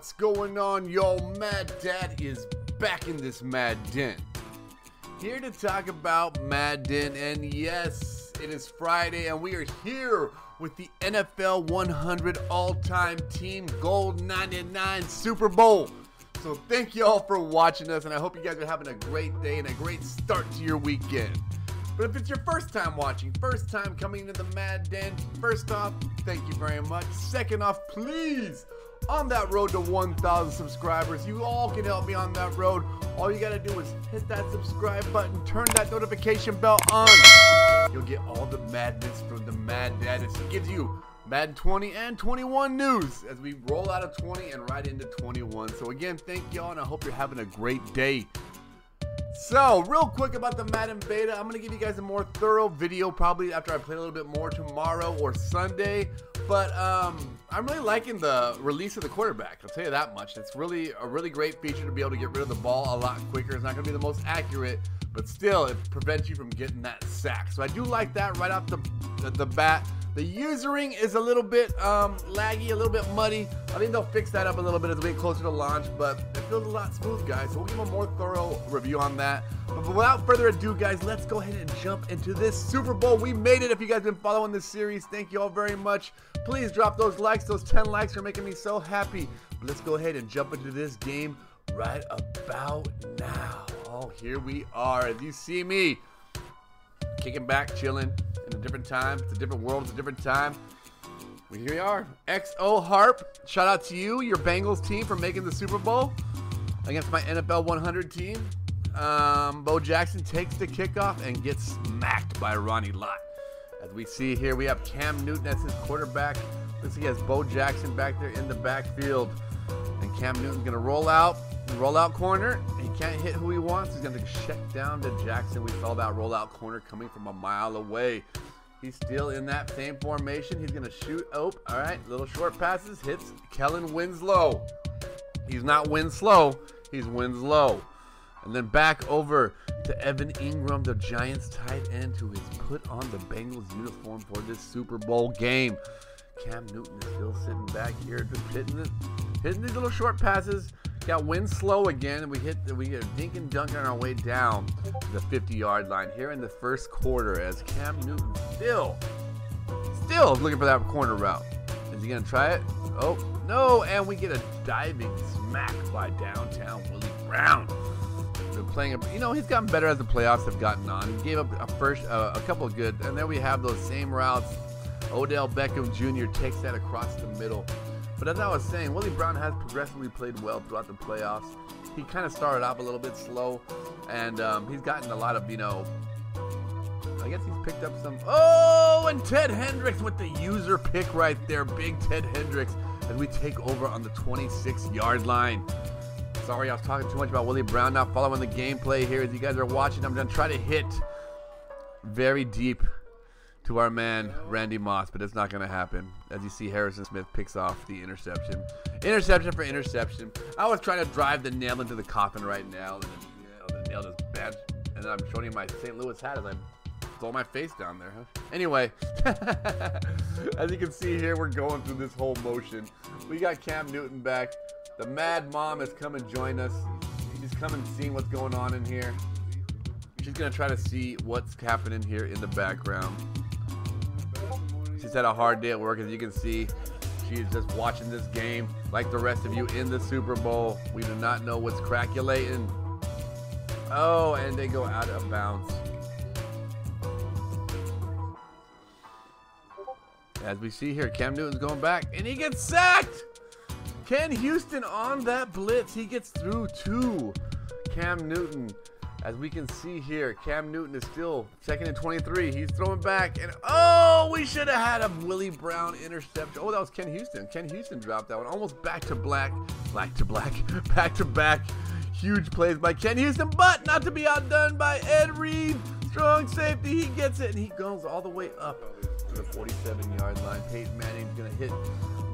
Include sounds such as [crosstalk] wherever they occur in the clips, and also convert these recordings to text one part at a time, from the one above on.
What's going on, yo? Mad Dad is back in this Mad Den. Here to talk about Madden, and yes, it is Friday, and we are here with the NFL 100 All Time Team Gold 99 Super Bowl. So, thank you all for watching us, and I hope you guys are having a great day and a great start to your weekend. But if it's your first time watching, first time coming into the Mad Den, first off, thank you very much. Second off, please, on that road to 1,000 subscribers, you all can help me on that road. All you gotta do is hit that subscribe button, turn that notification bell on. You'll get all the madness from the Mad Dad he gives you Madden 20 and 21 news as we roll out of 20 and right into 21. So again, thank y'all, and I hope you're having a great day. So, real quick about the Madden beta, I'm going to give you guys a more thorough video probably after I play a little bit more tomorrow or Sunday. But um, I'm really liking the release of the quarterback. I'll tell you that much. It's really a really great feature to be able to get rid of the ball a lot quicker. It's not going to be the most accurate, but still, it prevents you from getting that sack. So I do like that right off the, the, the bat. The usering is a little bit um, laggy, a little bit muddy. I think they'll fix that up a little bit as we get closer to launch, but it feels a lot smooth, guys. So we'll give a more thorough review on that. But without further ado, guys, let's go ahead and jump into this Super Bowl. We made it. If you guys have been following this series, thank you all very much. Please drop those likes. Those 10 likes are making me so happy. But let's go ahead and jump into this game right about now. Oh, here we are. As you see me, kicking back, chilling in a different time. It's a different world. It's a different time. Well, here we are. XO Harp. Shout out to you, your Bengals team, for making the Super Bowl against my NFL 100 team. Um, Bo Jackson takes the kickoff and gets smacked by Ronnie Lott. As we see here, we have Cam Newton as his quarterback. Looks like he has Bo Jackson back there in the backfield. And Cam Newton's going to roll out, roll out corner. He can't hit who he wants. He's going to check down to Jackson. We saw that rollout corner coming from a mile away. He's still in that same formation. He's going to shoot. Oh, all right. Little short passes. Hits Kellen Winslow. He's not Winslow. He's Winslow. And then back over to Evan Engram, the Giants tight end, who has put on the Bengals uniform for this Super Bowl game. Cam Newton is still sitting back here, just hitting it, hitting these little short passes. Got Winslow again, and we hit we get a dink and dunk on our way down the 50-yard line here in the first quarter. As Cam Newton still, still looking for that corner route. Is he gonna try it? Oh no! And we get a diving smack by downtown Willie Brown playing. You know, he's gotten better as the playoffs have gotten on. He gave up a first, uh, a couple of good, and then we have those same routes. Odell Beckham Jr. takes that across the middle. But as I was saying, Willie Brown has progressively played well throughout the playoffs. He kind of started off a little bit slow, and um, he's gotten a lot of, you know, I guess he's picked up some. Oh, and Ted Hendricks with the user pick right there. Big Ted Hendricks as we take over on the 26 yard line. Sorry, I was talking too much about Willie Brown. Not following the gameplay here. As you guys are watching, I'm going to try to hit very deep to our man Randy Moss, but it's not going to happen. As you see, Harrison Smith picks off the interception. Interception for interception. I was trying to drive the nail into the coffin right now, and you know, the nail is bad. And I'm showing you my St. Louis hat as I throw my face down there. Anyway, [laughs] as you can see here, we're going through this whole motion. We got Cam Newton back. The Mad Mom has come and joined us. She's come and seen what's going on in here. She's gonna try to see what's happening here in the background. She's had a hard day at work, as you can see. She's just watching this game like the rest of you in the Super Bowl. We do not know what's craculating. Oh, and they go out of bounds. As we see here, Cam Newton's going back, and he gets sacked! Ken Houston on that blitz. He gets through to Cam Newton. As we can see here, Cam Newton is still second and 23. He's throwing back, and oh, we should have had a Willie Brown interception. Oh, that was Ken Houston. Ken Houston dropped that one. Almost back to black, black to black, [laughs] back to back. Huge plays by Ken Houston, but not to be outdone by Ed Reed. Strong safety. He gets it, and he goes all the way up to the 47 yard line. Peyton Manning's to hit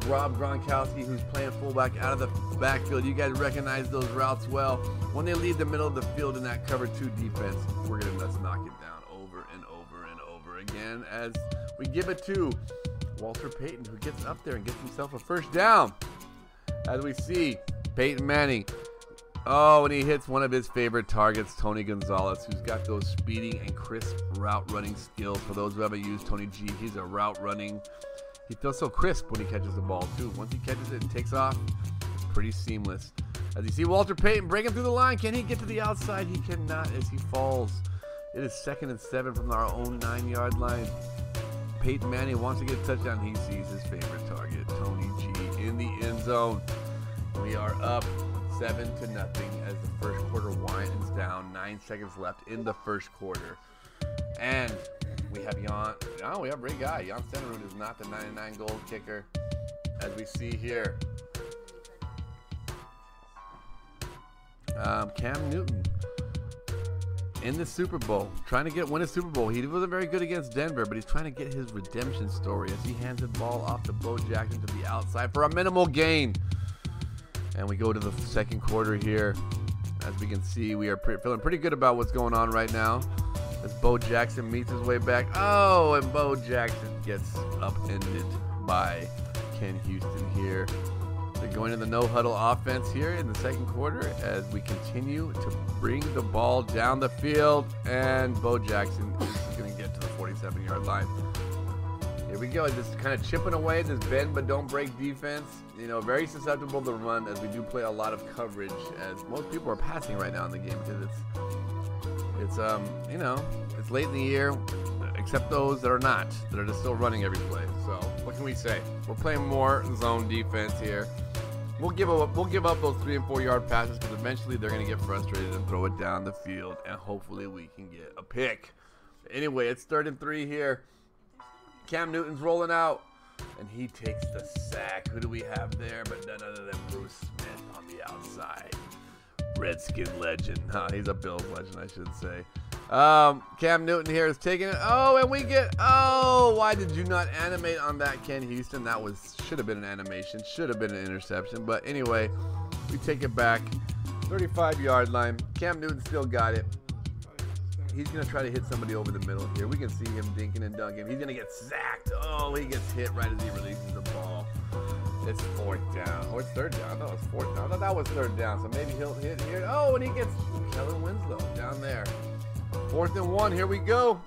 Rob Gronkowski, who's playing fullback out of the backfield. You guys recognize those routes well. When they leave the middle of the field in that cover two defense, we're going to let's knock it down over and over and over again as we give it to Walter Payton, who gets up there and gets himself a first down. As we see, Peyton Manning. Oh, and he hits one of his favorite targets, Tony Gonzalez, who's got those speeding and crisp route running skills. For those who haven't used Tony G, he's a route running. He feels so crisp when he catches the ball, too. Once he catches it and takes off, pretty seamless. As you see Walter Payton breaking through the line, can he get to the outside? He cannot as he falls. It is second and seven from our own nine yard line. Peyton Manning wants to get a touchdown. He sees his favorite target, Tony G, in the end zone. We are up seven to nothing as the first quarter winds down. Nine seconds left in the first quarter. And we have Jan. Oh, we have Ray Guy. Jan Stenerud is not the 99 goal kicker. As we see here, um, Cam Newton in the Super Bowl, trying to get win a Super Bowl. He wasn't very good against Denver, but he's trying to get his redemption story as he hands the ball off to Bo Jackson to the outside for a minimal gain. And we go to the second quarter here. As we can see, we are pre- feeling pretty good about what's going on right now. Bo Jackson meets his way back. Oh, and Bo Jackson gets upended by Ken Houston here. They're going to the no huddle offense here in the second quarter as we continue to bring the ball down the field. And Bo Jackson is going to get to the 47 yard line. Here we go, just kind of chipping away this bend but don't break defense. You know, very susceptible to run as we do play a lot of coverage as most people are passing right now in the game because it's, it's um, you know, it's late in the year except those that are not, that are just still running every play. So what can we say? We're playing more zone defense here. We'll give up, we'll give up those three and four yard passes because eventually they're going to get frustrated and throw it down the field, and hopefully we can get a pick. Anyway, it's third and three here. Cam Newton's rolling out, and he takes the sack. Who do we have there? But none other than Bruce Smith on the outside. Redskin legend. [laughs] Huh, he's a Bills legend, I should say. Um, Cam Newton here is taking it. Oh, and we get. Oh, why did you not animate on that, Ken Houston? That was should have been an animation. Should have been an interception. But anyway, we take it back. 35 yard line. Cam Newton still got it. He's gonna try to hit somebody over the middle here. We can see him dinking and dunking. He's gonna get sacked. Oh, he gets hit right as he releases the ball. It's fourth down. Or it's third down. I thought it was fourth down. Thought that was third down. So maybe he'll hit here. Oh, and he gets Kellen Winslow down there. Fourth and one. Here we go.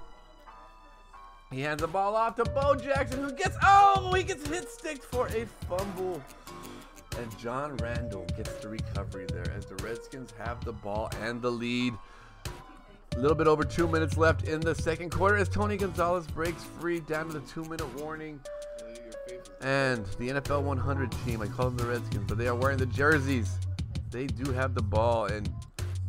He hands the ball off to Bo Jackson, who gets oh, he gets hit sticked for a fumble. And John Randle gets the recovery there as the Redskins have the ball and the lead. A little bit over two minutes left in the second quarter as Tony Gonzalez breaks free down to the two minute warning. And the NFL 100 team, I call them the Redskins, but they are wearing the jerseys. They do have the ball, and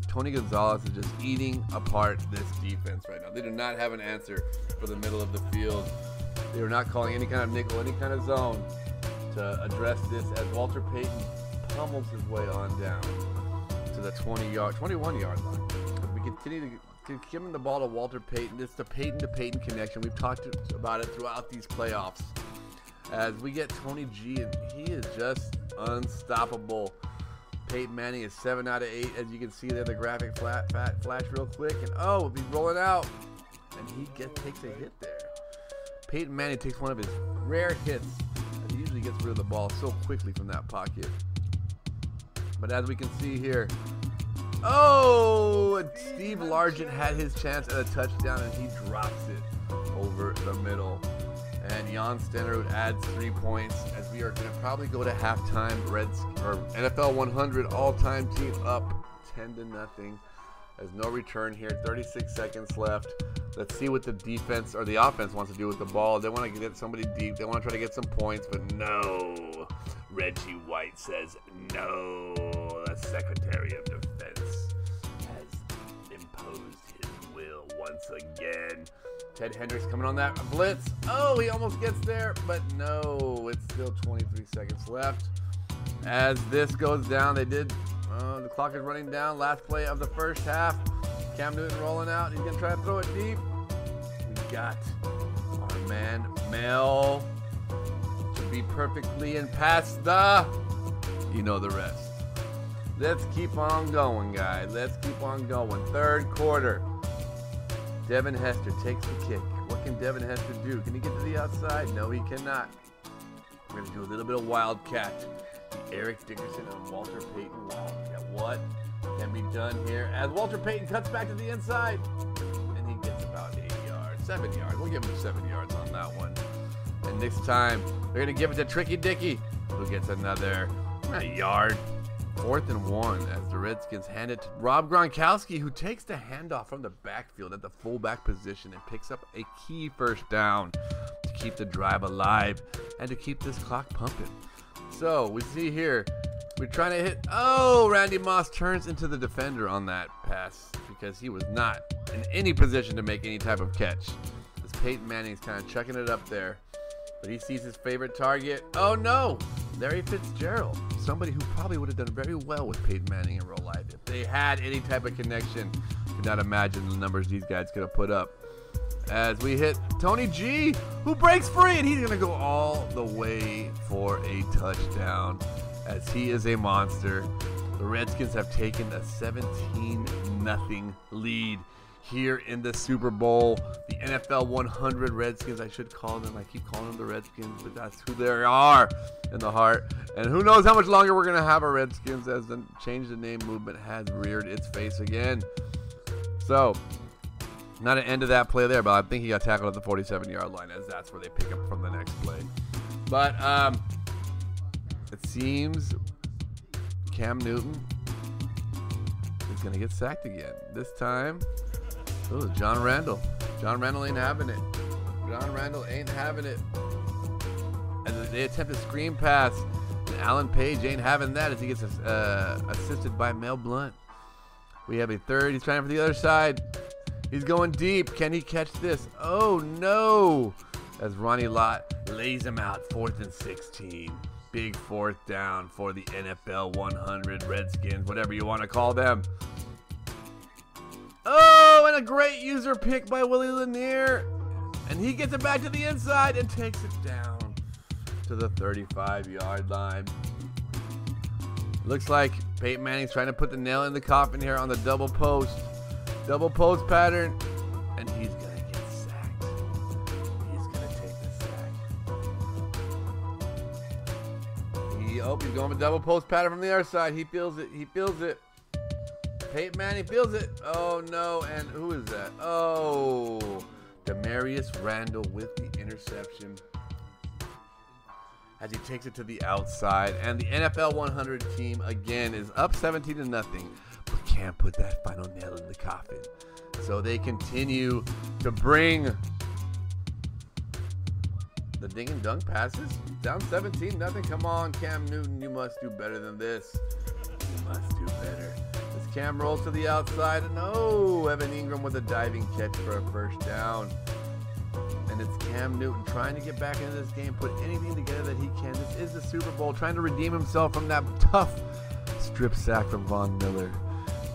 Tony Gonzalez is just eating apart this defense right now. They do not have an answer for the middle of the field. They are not calling any kind of nickel, any kind of zone to address this as Walter Payton pummels his way on down to the 20 yard, 21 yard line. We continue to to give him the ball to Walter Payton. It's the Payton to Payton connection. We've talked about it throughout these playoffs. As we get Tony G, and he is just unstoppable. Peyton Manning is 7 out of 8, as you can see there, the graphic flat, fat, flash real quick. And oh, he's rolling out. And he get, takes a hit there. Peyton Manning takes one of his rare hits. And he usually gets rid of the ball so quickly from that pocket. But as we can see here, oh, Steve Largent had his chance at a touchdown and he drops it over the middle. And Jan Stenerud adds three points as we are going to probably go to halftime. Reds or NFL 100 all-time team up 10 to nothing. There's no return here. 36 seconds left. Let's see what the defense or the offense wants to do with the ball. They want to get somebody deep. They want to try to get some points, but no. Reggie White says no. The Secretary of Defense has imposed his will once again. Ted Hendricks coming on that blitz. Oh, he almost gets there, but no. It's still 23 seconds left. As this goes down, they did. Uh, the clock is running down. Last play of the first half. Cam Newton rolling out. He's going to try to throw it deep. We got our man, Mel, to be perfectly and past the. You know the rest. Let's keep on going, guys. Let's keep on going. Third quarter. Devin Hester takes the kick. What can Devin Hester do? Can he get to the outside? No, he cannot. We're going to do a little bit of wildcat. Eric Dickerson and Walter Payton. What can be done here as Walter Payton cuts back to the inside and he gets about eight yards, seven yards. We'll give him seven yards on that one. And next time, they're going to give it to Tricky Dicky, who gets another a yard. Fourth and one as the Redskins hand it to Rob Gronkowski, who takes the handoff from the backfield at the fullback position and picks up a key first down to keep the drive alive and to keep this clock pumping. So we see here, we're trying to hit. Oh, Randy Moss turns into the defender on that pass because he was not in any position to make any type of catch. As Peyton Manning's kind of chucking it up there. But he sees his favorite target. Oh no! Larry Fitzgerald. Somebody who probably would have done very well with Peyton Manning in real life. If they had any type of connection, could not imagine the numbers these guys could have put up. As we hit Tony G, who breaks free, and he's going to go all the way for a touchdown. As he is a monster. The Redskins have taken a 17 0 lead here in the Super Bowl. The NFL 100 Redskins, I should call them. I keep calling them the Redskins, but that's who they are in the heart. And who knows how much longer we're going to have our Redskins as the change the name movement has reared its face again. So, not an end to that play there, but I think he got tackled at the 47 yard line as that's where they pick up from the next play. But um, it seems Cam Newton is going to get sacked again. This time Oh, John Randle. John Randle ain't having it. John Randle ain't having it. And they attempt a screen pass. And Alan Page ain't having that as he gets uh, assisted by Mel Blount. We have a third. He's trying for the other side. He's going deep. Can he catch this? Oh, no. As Ronnie Lott lays him out. Fourth and 16. Big fourth down for the NFL 100 Redskins, whatever you want to call them. Oh, and a great user pick by Willie Lanier. And he gets it back to the inside and takes it down to the 35 yard line. Looks like Peyton Manning's trying to put the nail in the coffin here on the double post. Double post pattern. And he's going to get sacked. He's going to take the sack. He, oh, he's going with double post pattern from the other side. He feels it. He feels it. Peyton Manning feels it. Oh no, and who is that? Oh, Damarious Randall with the interception. As he takes it to the outside, and the NFL 100 team again is up 17 to nothing, but can't put that final nail in the coffin. So they continue to bring the ding and dunk passes down 17 nothing. Come on, Cam Newton, you must do better than this. You must do better. Cam rolls to the outside, and oh, Evan Engram with a diving catch for a first down. And it's Cam Newton trying to get back into this game, put anything together that he can. This is the Super Bowl, trying to redeem himself from that tough strip sack from Von Miller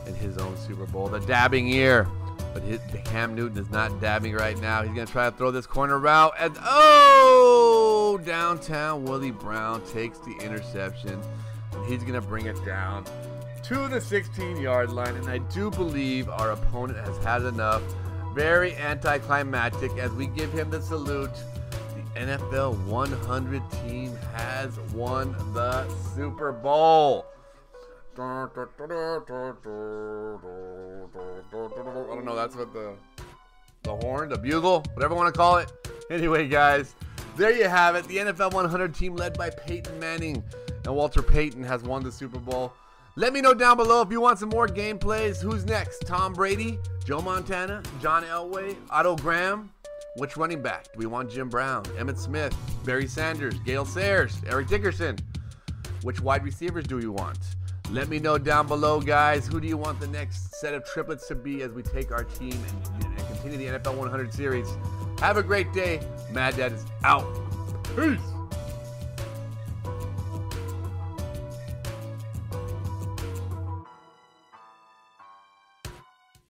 in his own Super Bowl. The dabbing ear. But his, Cam Newton is not dabbing right now. He's going to try to throw this corner route. And oh, downtown Willie Brown takes the interception. And he's going to bring it down to the 16 yard line, and I do believe our opponent has had enough. Very anticlimactic as we give him the salute. The NFL 100 team has won the Super Bowl. I don't know, that's what the the horn, the bugle, whatever you want to call it. Anyway, guys, there you have it. The NFL 100 team led by Peyton Manning and Walter Payton has won the Super Bowl. Let me know down below if you want some more gameplays. Who's next? Tom Brady, Joe Montana, John Elway, Otto Graham? Which running back? Do we want Jim Brown, Emmitt Smith, Barry Sanders, Gale Sayers, Eric Dickerson? Which wide receivers do we want? Let me know down below, guys. Who do you want the next set of triplets to be as we take our team and, and continue the NFL 100 series? Have a great day. Mad Dad is out. Peace.